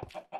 Ha ha ha.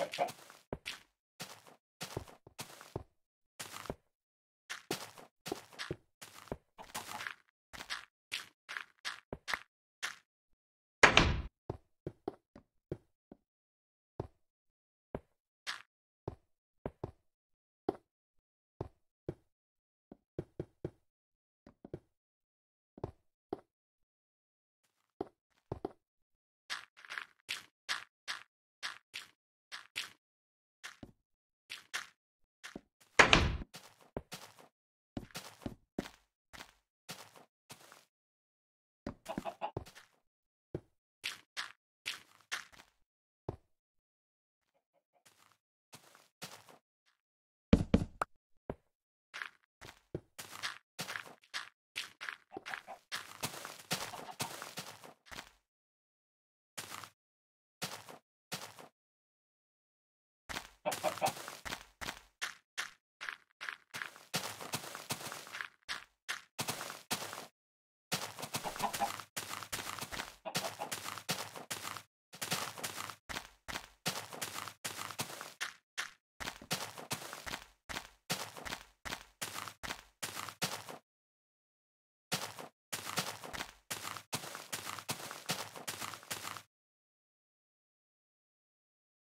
Okay.